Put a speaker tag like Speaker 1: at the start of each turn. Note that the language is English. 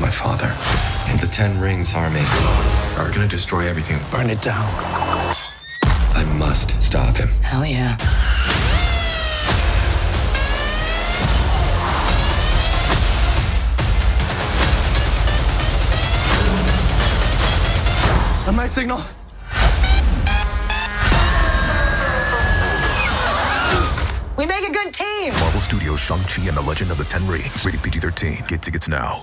Speaker 1: my father. And the Ten Rings army are gonna destroy everything.
Speaker 2: Burn it down.
Speaker 1: I must stop him.
Speaker 3: Hell yeah.
Speaker 2: A nice signal.
Speaker 3: We make a good team.
Speaker 4: Marvel Studios' Shang-Chi and the Legend of the Ten Rings. Rated PG-13. Get tickets now.